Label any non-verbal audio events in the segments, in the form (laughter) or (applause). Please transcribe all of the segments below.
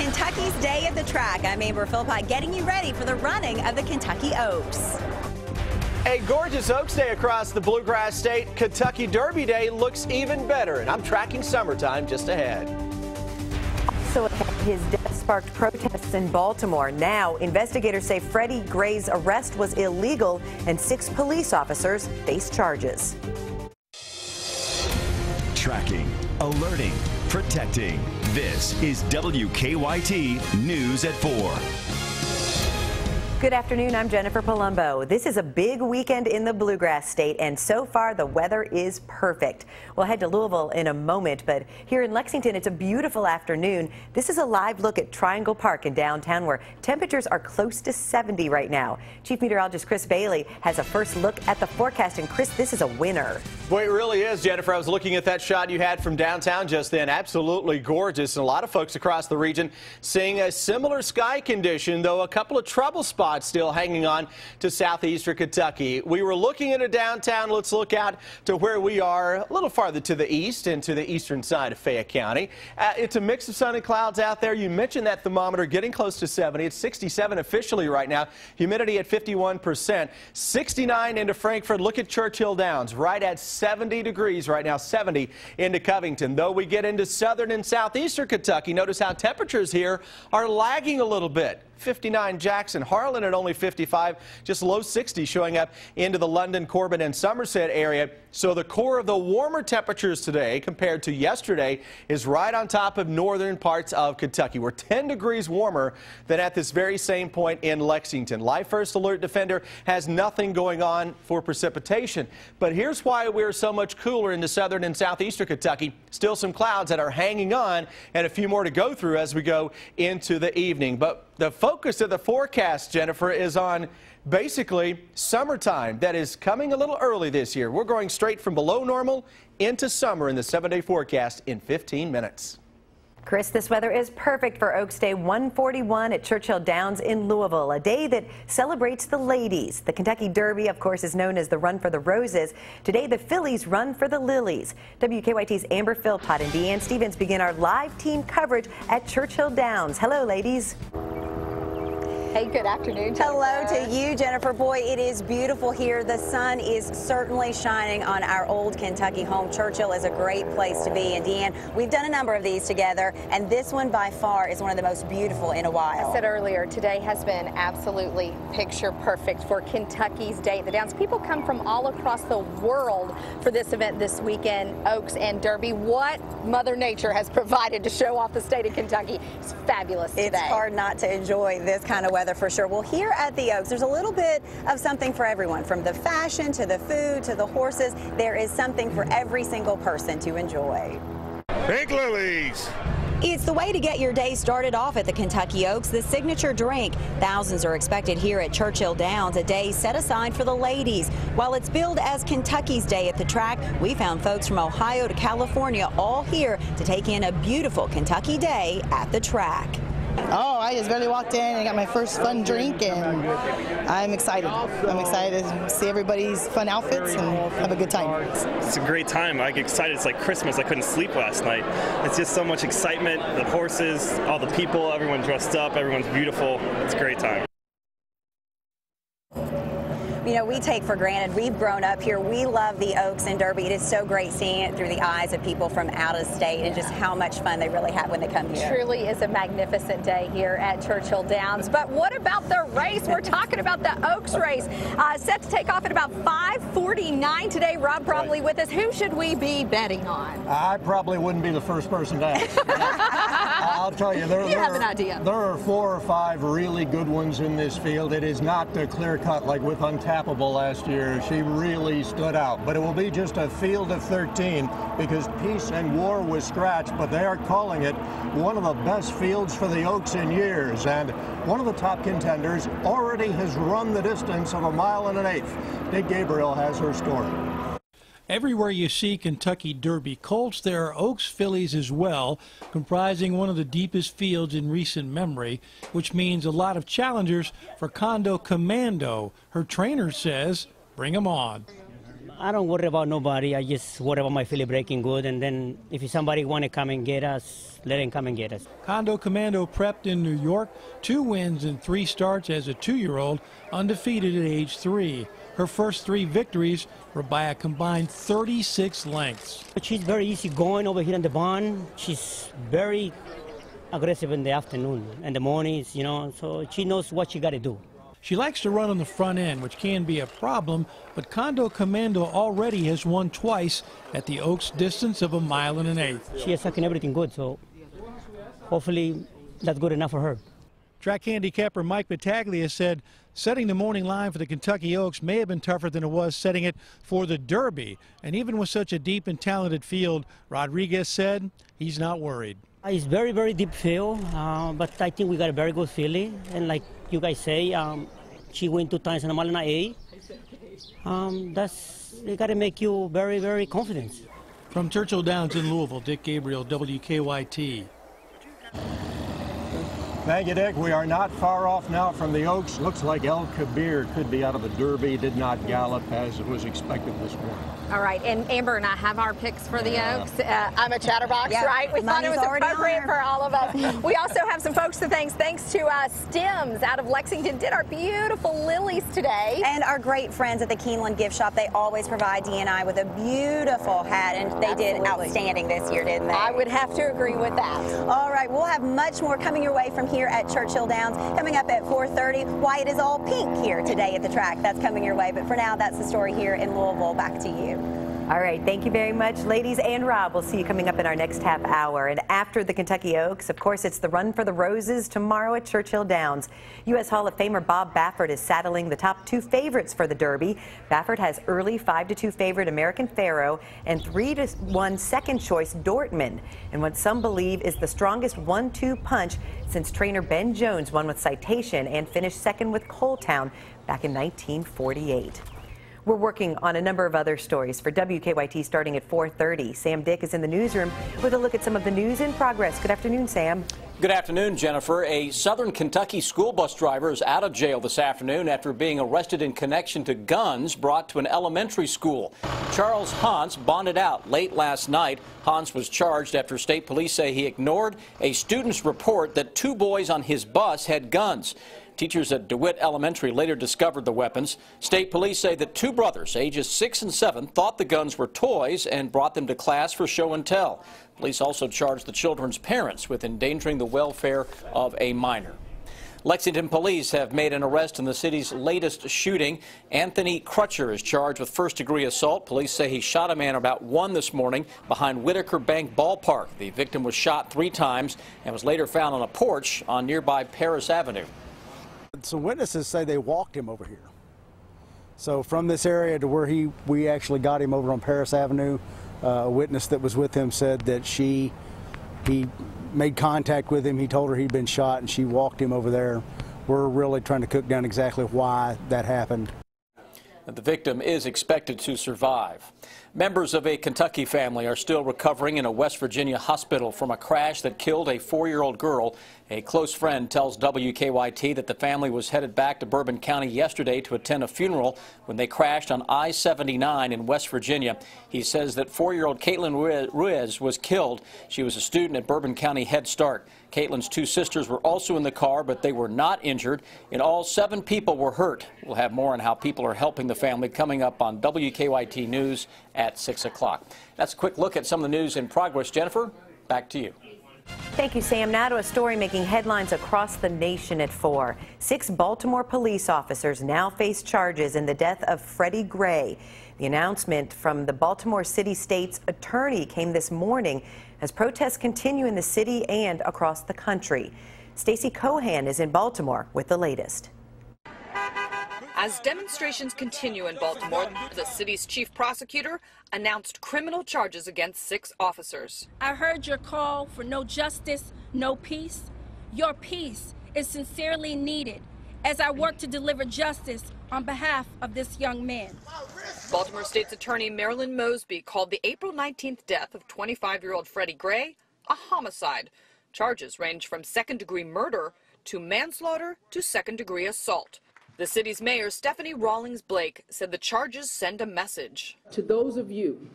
Kentucky's Day at the Track. I'm Amber Philpott getting you ready for the running of the Kentucky Oaks. A gorgeous Oaks Day across the Bluegrass State. Kentucky Derby Day looks even better, and I'm tracking summertime just ahead. So his death sparked protests in Baltimore. Now, investigators say Freddie Gray's arrest was illegal and six police officers face charges. Tracking, alerting, protecting. This is WKYT News at 4. Good afternoon. I'm Jennifer Palumbo. This is a big weekend in the Bluegrass State, and so far the weather is perfect. We'll head to Louisville in a moment, but here in Lexington, it's a beautiful afternoon. This is a live look at Triangle Park in downtown where temperatures are close to 70 right now. Chief Meteorologist Chris Bailey has a first look at the forecast, and Chris, this is a winner. Boy, it really is, Jennifer. I was looking at that shot you had from downtown just then. Absolutely gorgeous, and a lot of folks across the region seeing a similar sky condition, though a couple of trouble spots still hanging on to southeastern Kentucky. We were looking into downtown. Let's look out to where we are a little farther to the east and to the eastern side of Fayette County. Uh, it's a mix of sun and clouds out there. You mentioned that thermometer getting close to 70. It's 67 officially right now. Humidity at 51%. 69 into Frankfort. Look at Churchill Downs right at 70 degrees right now, 70 into Covington. Though we get into southern and southeastern Kentucky, notice how temperatures here are lagging a little bit. 59 Jackson, Harlan at only 55, just low 60 showing up into the London, Corbin, and Somerset area. So the core of the warmer temperatures today compared to yesterday is right on top of northern parts of Kentucky. We're 10 degrees warmer than at this very same point in Lexington. Live First Alert Defender has nothing going on for precipitation. But here's why we're so much cooler in the southern and southeastern Kentucky. Still some clouds that are hanging on and a few more to go through as we go into the evening. But the focus of the forecast, Jennifer, is on basically summertime that is coming a little early this year. We're going straight from below normal into summer in the seven day forecast in 15 minutes. Chris, this weather is perfect for Oaks Day 141 at Churchill Downs in Louisville, a day that celebrates the ladies. The Kentucky Derby, of course, is known as the Run for the Roses. Today, the fillies run for the lilies. WKYT's Amber Philpott and Deanne Stevens begin our live team coverage at Churchill Downs. Hello, ladies. Hey, good afternoon. Jennifer. Hello to you, Jennifer. Boy, it is beautiful here. The sun is certainly shining on our old Kentucky home. Churchill is a great place to be. And Deanne, we've done a number of these together, and this one by far is one of the most beautiful in a while. I said earlier, today has been absolutely picture perfect for Kentucky's Day at the Downs. People come from all across the world for this event this weekend, Oaks and Derby. What Mother Nature has provided to show off the state of Kentucky is fabulous today. It's hard not to enjoy this kind of weather weather for sure. Well, here at the Oaks, there's a little bit of something for everyone, from the fashion to the food to the horses. There is something for every single person to enjoy. Pink lilies. It's the way to get your day started off at the Kentucky Oaks, the signature drink. Thousands are expected here at Churchill Downs, a day set aside for the ladies. While it's billed as Kentucky's Day at the track, we found folks from Ohio to California all here to take in a beautiful Kentucky day at the track. Oh, I just barely walked in and got my first fun drink, and I'm excited. I'm excited to see everybody's fun outfits and have a good time. It's a great time. I get excited. It's like Christmas. I couldn't sleep last night. It's just so much excitement. The horses, all the people, everyone dressed up, everyone's beautiful. It's a great time you know, we take for granted. We've grown up here. We love the Oaks and Derby. It is so great seeing it through the eyes of people from out of state and just how much fun they really have when they come here. Truly is a magnificent day here at Churchill Downs. But what about the race? We're talking about the Oaks race. Uh, set to take off at about 5:49 today. Rob probably with us. Who should we be betting on? I probably wouldn't be the first person to ask. (laughs) I'll tell you, there, you there have are, an idea. There are four or five really good ones in this field. It is not a clear cut like with Untapable last year. She really stood out. But it will be just a field of 13 because Peace and War was scratched, but they are calling it one of the best fields for the Oaks in years. And one of the top contenders already has run the distance of a mile and an eighth. Dick Gabriel has her story. Everywhere you see Kentucky Derby colts, there are Oaks fillies as well, comprising one of the deepest fields in recent memory, which means a lot of challengers for Condo Commando. Her trainer says, bring them on. I don't worry about nobody. I just worry about my filly breaking good, and then if somebody want to come and get us, let him come and get us. Condo Commando prepped in New York, two wins and three starts as a two-year-old, undefeated at age three. Her first three victories were by a combined 36 lengths. She's very easy going over here in the barn. She's very aggressive in the afternoon and the mornings, you know, so she knows what she got to do. She likes to run on the front end, which can be a problem, but Condo Commando already has won twice at the Oaks distance of a mile and an eighth. She is sucking everything good, so hopefully that's good enough for her. Track handicapper Mike Battaglia said setting the morning line for the Kentucky Oaks may have been tougher than it was setting it for the Derby. And even with such a deep and talented field, Rodriguez said he's not worried. It's very, very deep field, uh, but I think we got a very good feeling. And like you guys say, um, she went two times in a Malina A. Um, that's it got to make you very, very confident. From Churchill Downs in Louisville, Dick Gabriel, WKYT. Thank you, Dick. We are not far off now from the Oaks. Looks like El Kabeir could be out of the Derby. Did not gallop as it was expected this morning. All right, and Amber and I have our picks for the Oaks. Uh, I'm a chatterbox, Yeah, right? We thought it was already on appropriate for all of us. (laughs) we also have some folks to thanks. Thanks to uh, Stems out of Lexington, did our beautiful lilies today. And our great friends at the Keeneland Gift Shop, they always provide DNI with a beautiful hat, and they did Absolutely. outstanding this year, didn't they? I would have to agree with that. All right, we'll have much more coming your way from here at Churchill Downs. Coming up at 4:30, why it is all pink here today at the track. That's coming your way. But for now, that's the story here in Louisville. Back to you. All right, thank you very much, ladies and Rob. We'll see you coming up in our next half hour. And after the Kentucky Oaks, of course, it's the Run for the Roses tomorrow at Churchill Downs. U.S. Hall of Famer Bob Baffert is saddling the top two favorites for the Derby. Baffert has early 5 to 2 favorite American Pharoah and 3 to 1 second choice Dortmund. And what some believe is the strongest 1 2 punch since trainer Ben Jones won with Citation and finished second with Coaltown back in 1948. We're working on a number of other stories for WKYT starting at 4:30. Sam Dick is in the newsroom with a look at some of the news in progress. Good afternoon, Sam. Good afternoon, Jennifer. A Southern Kentucky school bus driver is out of jail this afternoon after being arrested in connection to guns brought to an elementary school. Charles Hans bonded out late last night. Hans was charged after state police say he ignored a student's report that two boys on his bus had guns. Teachers at DeWitt Elementary later discovered the weapons. State police say that two brothers, ages six and seven, thought the guns were toys and brought them to class for show and tell. Police also charged the children's parents with endangering the welfare of a minor. Lexington police have made an arrest in the city's latest shooting. Anthony Crutcher is charged with first degree assault. Police say he shot a man about 1 this morning behind Whitaker Bank Ballpark. The victim was shot three times and was later found on a porch on nearby Paris Avenue. Some witnesses say they walked him over here. So from this area to where he, we actually got him over on Paris Avenue, uh, a witness that was with him said that she, he made contact with him. He told her he'd been shot, and she walked him over there. We're really trying to cook down exactly why that happened. The victim is expected to survive. Members of a Kentucky family are still recovering in a West Virginia hospital from a crash that killed a four-year-old girl. A close friend tells WKYT that the family was headed back to Bourbon County yesterday to attend a funeral when they crashed on I-79 in West Virginia. He says that four-year-old Caitlin Ruiz was killed. She was a student at Bourbon County Head Start. Caitlin's two sisters were also in the car, but they were not injured. In all, seven people were hurt. We'll have more on how people are helping the family coming up on WKYT News at 6 o'clock. That's a quick look at some of the news in progress. Jennifer, back to you. Thank you, Sam. Now to a story making headlines across the nation at 4. Six Baltimore police officers now face charges in the death of Freddie Gray. The announcement from the Baltimore City State's attorney came this morning as protests continue in the city and across the country. Stacey Cohan is in Baltimore with the latest. As demonstrations continue in Baltimore, the city's chief prosecutor announced criminal charges against six officers. I heard your call for no justice, no peace. Your peace is sincerely needed as I work to deliver justice on behalf of this young man. Baltimore State's Attorney Marilyn Mosby called the April 19th death of 25 year old Freddie Gray a homicide. Charges range from second degree murder to manslaughter to second degree assault. The city's mayor, Stephanie Rawlings Blake, said the charges send a message. To those of you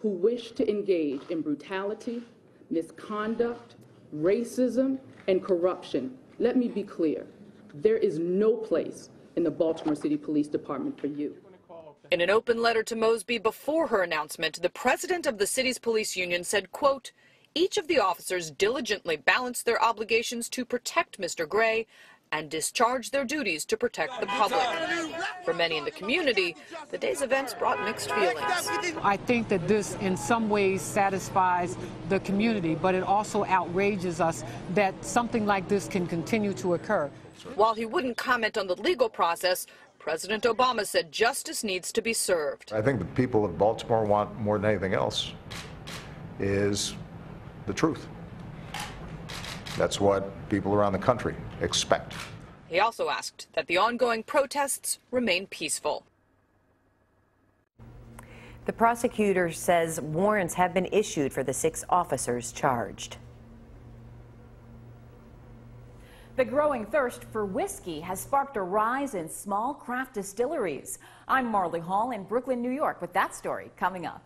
who wish to engage in brutality, misconduct, racism, and corruption, let me be clear. There is no place in the Baltimore City Police Department for you. In an open letter to Mosby before her announcement, the president of the city's police union said, quote, each of the officers diligently balanced their obligations to protect Mr. Gray and discharge their duties to protect the public. For many in the community, the day's events brought mixed feelings. I think that this in some ways satisfies the community, but it also outrages us that something like this can continue to occur. While he wouldn't comment on the legal process, President Obama said justice needs to be served. I think the people of Baltimore want more than anything else is the truth. That's what people around the country expect. He also asked that the ongoing protests remain peaceful. The prosecutor says warrants have been issued for the six officers charged. The growing thirst for whiskey has sparked a rise in small craft distilleries. I'm Marley Hall in Brooklyn, New York, with that story coming up.